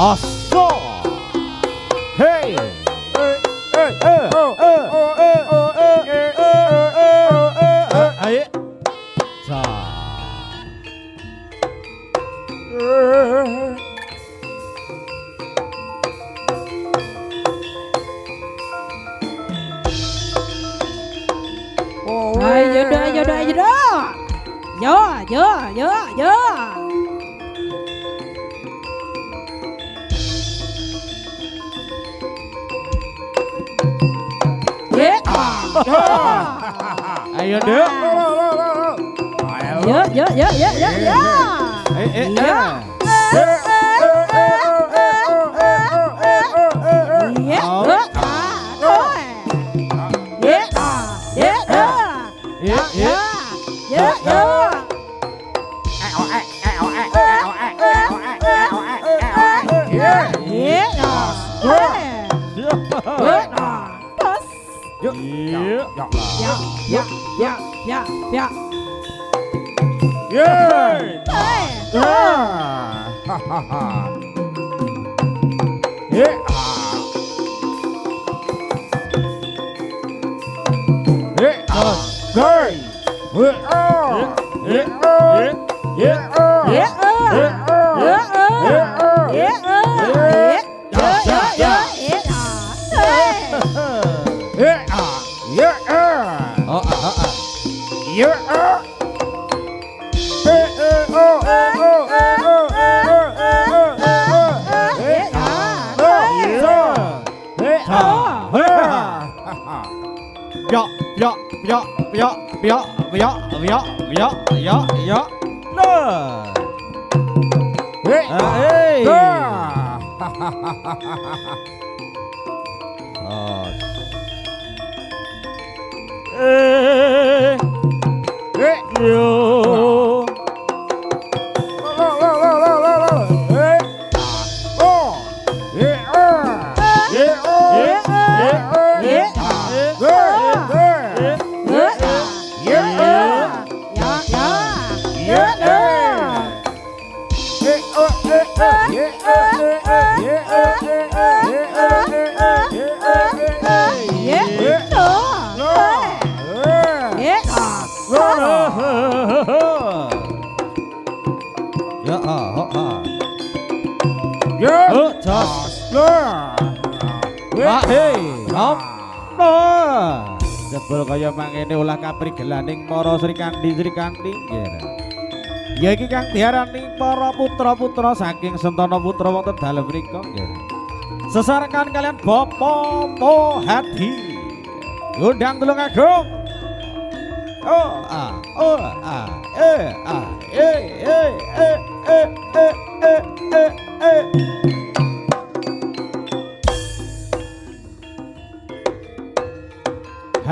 Nossa! Hey! Aí! Tá. Ai, vô đó, vô đó, vô đó! Vô, vô, vô, vô! Ayo dek. Ya ya ya ya ya ya. Eh eh eh. Yeah, yeah. Ja. Yeah. Toll. Ja. Ha, ha, ha. ja, ja, ja, ja, ja, ja, ja, ja. Nå! Hey. Hey. Hei! Ha, ha, Hey. ha, Jebul kaya mangene ulah kaprigelaning para Sri Kandi Sri Kandi nggih. Ya iki kang diarani para putra-putra saking Sentana Putra wonten dalem mriku nggih. Sesarengan kalian Bapa Mohadi. Undang tulung agung. Oh,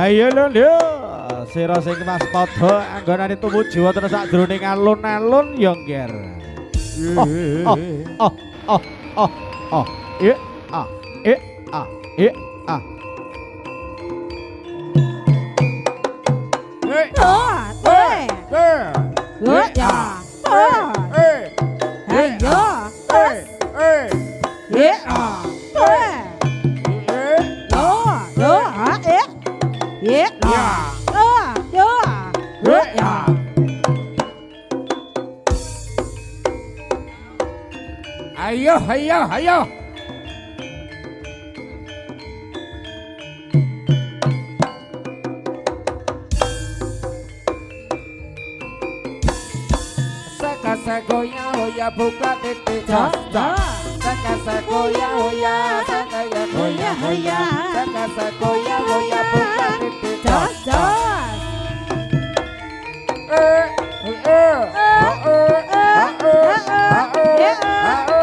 Hayo lho lho, sira sing mas padha anggonane tumuju wonten sakjroning alun-alun ya ngger. Oh, oh, oh, oh, oh, oh, eh, ah, eh, ah, eh, ah. 係啊係啊係啊！sacoya hoya buka tete ta ta saka sacoya hoya saka ya hoya hoya saka sacoya hoya buka tete ta ta eh eh eh eh eh eh eh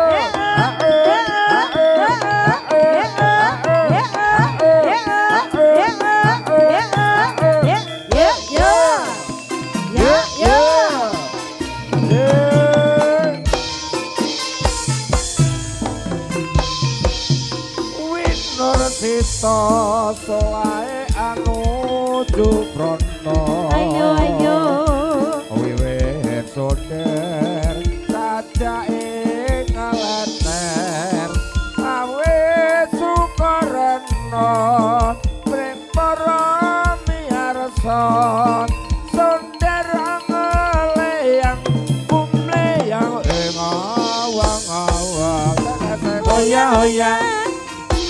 Oya,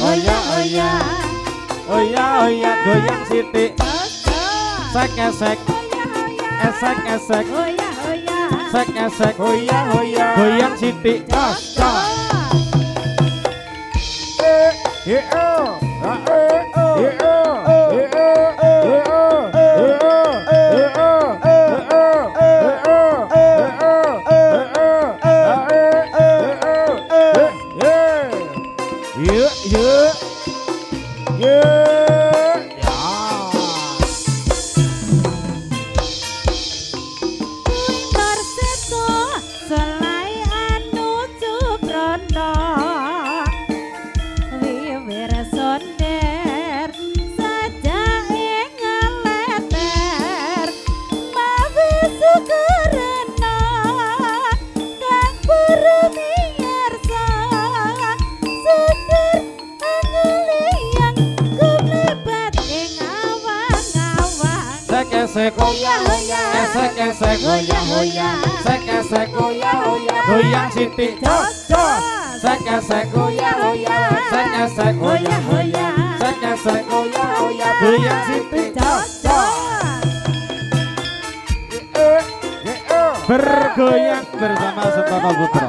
oya, oya, oya oh goyang siti sek esek esek. Esek oh sek esek. Oya oya. Oh goyang siti tas tas eh eh oh. Siti Jos Sek esek ya hoya, Sek esek ya hoya, Sek esek ya hoya, Biang Siti Jos oh. Bergoyang bersama Sutono Putra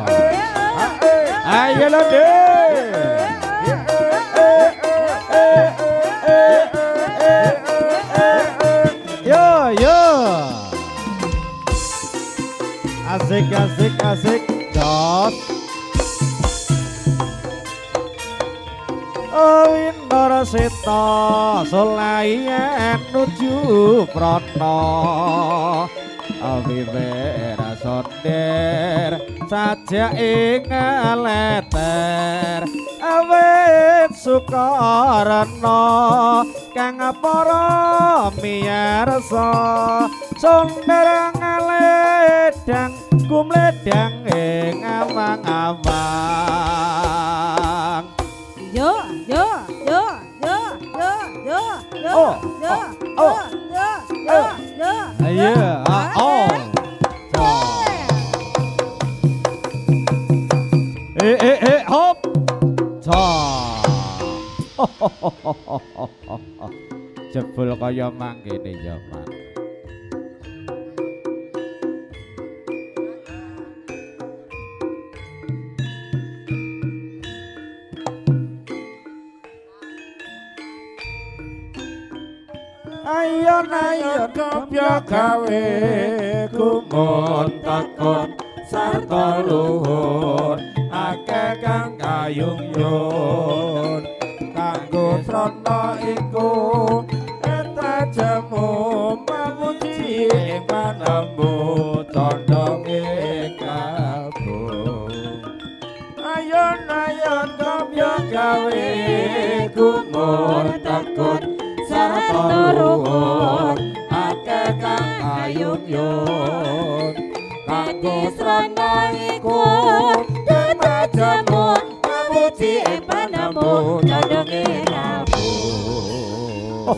Seta Solayan nuju Prana Awibera sonder saja ing leter awit sukarana kang para miyarsa. Sonder ngaledang kumledang ing awang-awang Jebul kaya mangkene ya, Pak. Ayo kopya gawe kumon takon sarta luhur akeh kang kayung yun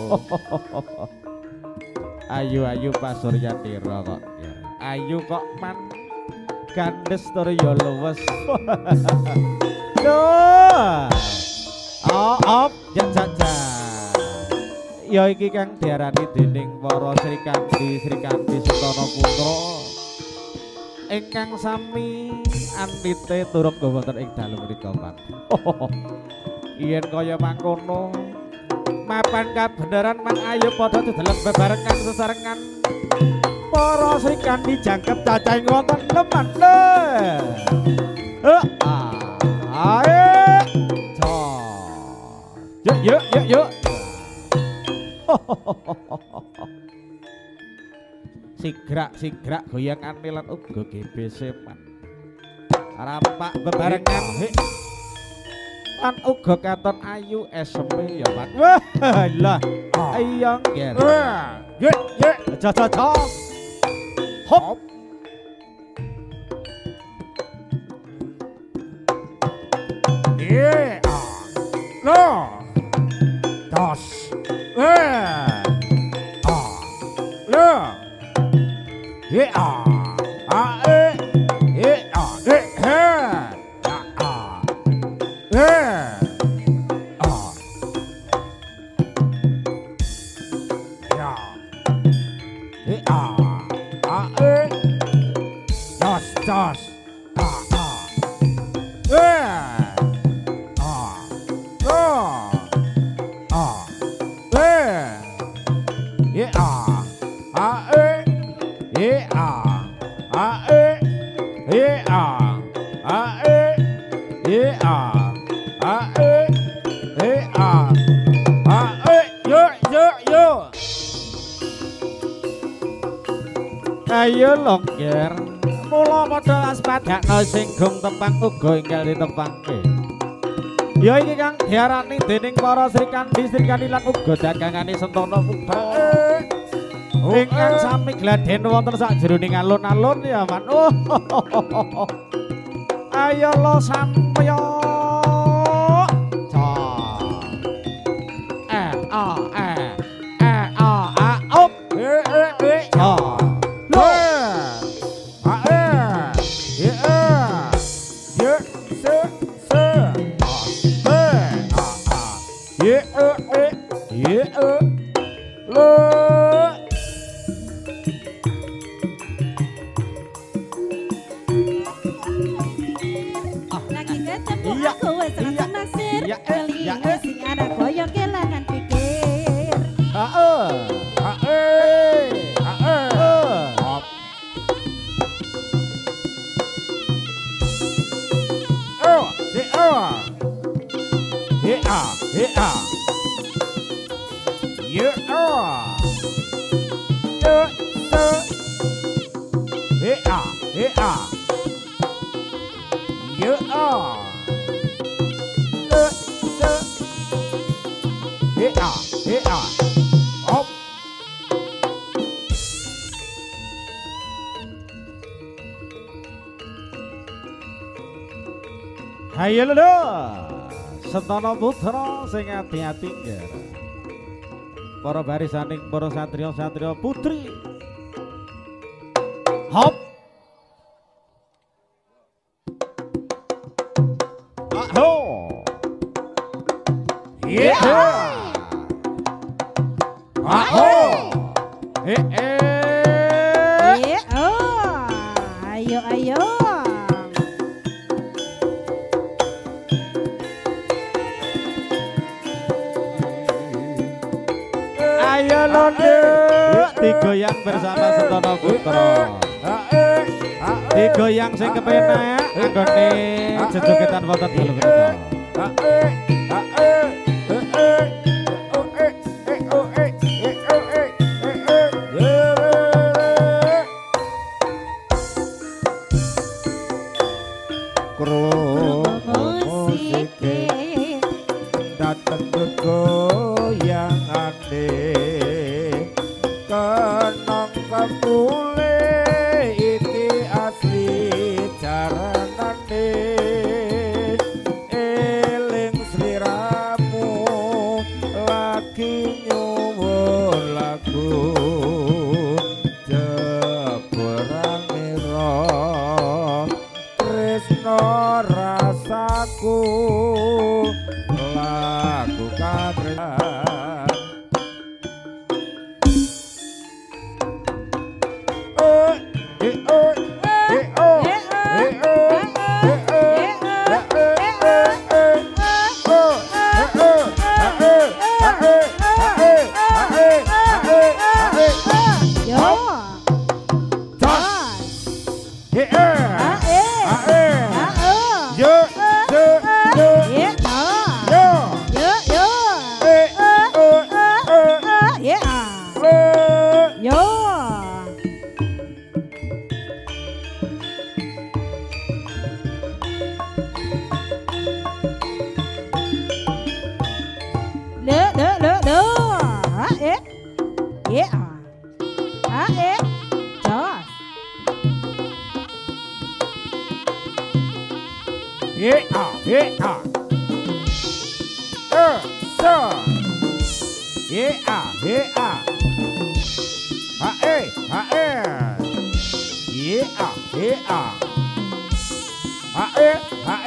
Ayu ayu Pak Suryatira kok. Ayu kok man gandes tur ya luwes. Duh. Oh, op, jan. Ya iki kang diarani dening para Sri Kandi Sri Kandi Sutana Putra. Ingkang sami anite turut wonten ing dalem menika, Pak. Yen kaya mangkono, mapan kabeneran mang ayo padha dideleng bebarengan sesarengan. Para sri kandi jangkep cacahing wonten leman le. Ae to yuk yuk yuk yo sigrak sigrak goyangan nilan uga GBC man. Rampak bebarengan. He ton ukho ka ton IUSB e ya à bạn. Wah lah ayang ger ye ye cha cha cha hop yeah. No dos yeah. Ah yeah yeah. tepang uga inggal ditepang ya iki kang diarani dening para srikandi srikandi lan uga dagangane sentana putra ingkang sami gladen wonten sakjroning alun-alun ya man. Oh. ayo lo sampeyan. Olá! Ayo lho Sentono putra sing ati-ati Para barisaning para satriya-satriya putri. Hop. Ah, ho. Yeah. Ah, ho. Eh eh. digoyang bersama Setono Putro digoyang sing kepenak anggone jejogetan wonten dalu menika Datang ke goyang hati Oh.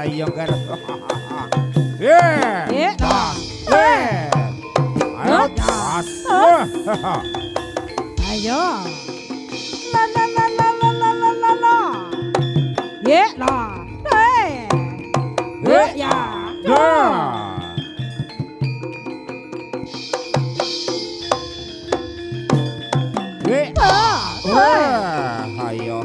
ஐயோ ஏ ஏ ஐயோ ஏ லா ஏ யா யா ஏ ஆ ஐயோ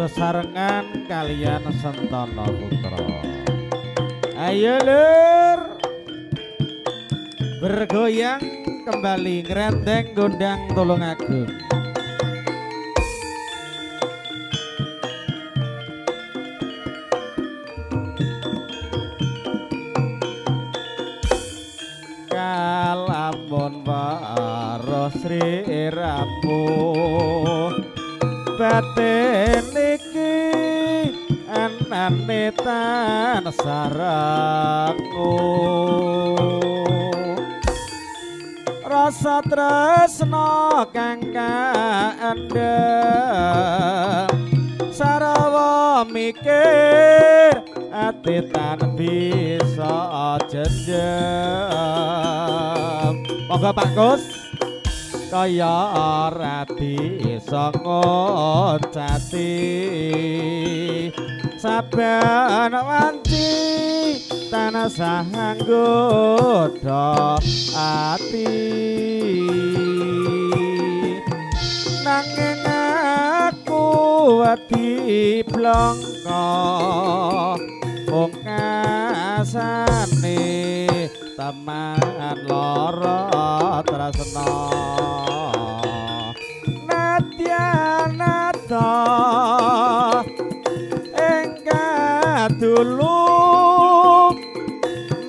sesarengan kalian Sentono Putra. Ayo lur. Bergoyang kembali ngerendeng gondang aku Kalamun Pak Rosri Rapuh batin tan sarangku rasa tresna kang kaendem sarawa mikir ati tan bisa jendem monggo Pak Gus. Kaya ora bisa ngocati saben wanci tanah sanggoda ati. Nanging aku wedi blangka wong kasane teman lara tresna nadyanata engka dulu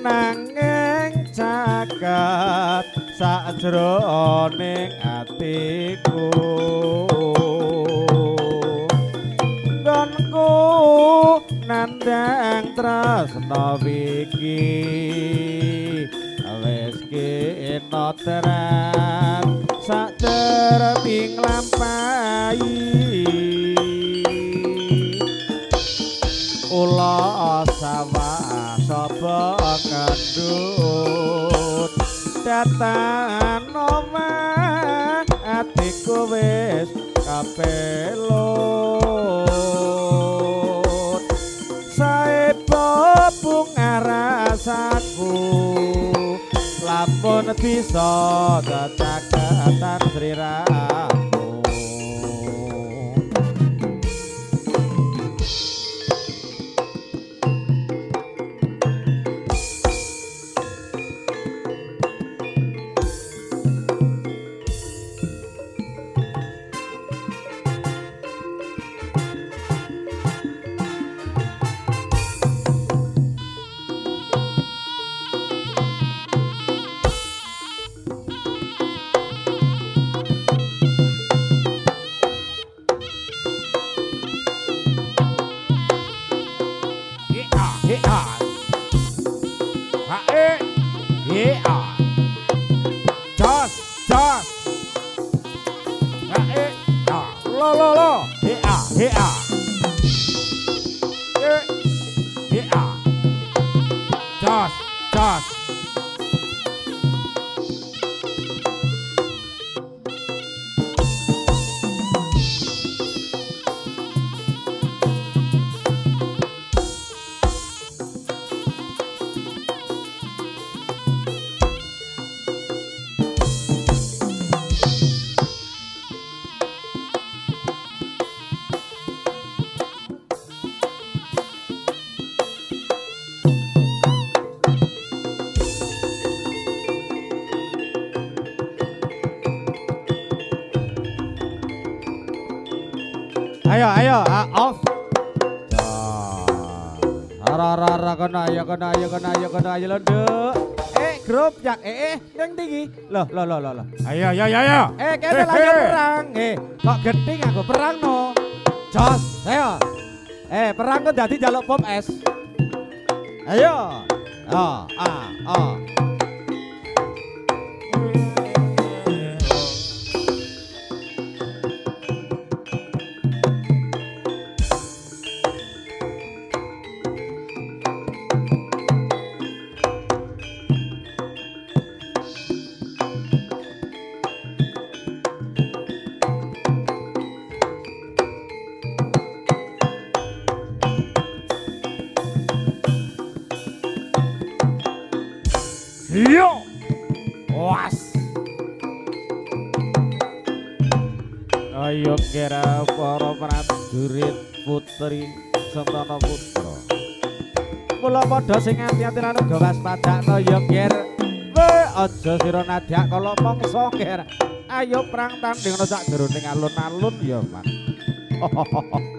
nanging caket sajroning atiku. Nggonku nandang tresna wiki wis kena terang sak terping lampahi sapa kandut datan omah atiku wis kapelut sae bunga rasaku lampun bisa cacakatan Sri Jos, kono ayo kono ayo kono ayo lho, Nduk. Eh, grup jak eh eh ning tinggi. Loh, loh, loh, loh. Ayo, ayo, ayo, ayo. Eh, kene Eh, lagi eh. perang. Eh, kok genting aku perang no. Jos, ayo. Eh, perang kok dadi jaluk pom es. Ayo. Oh, ah, oh. Kira para prajurit putri Sentana Putra. Mula padha sing ati-ati lan uga waspadakno ya ger. We aja sira nadyak kala mangsa. Ayo perang tanding sak jroning alun-alun ya, Mas.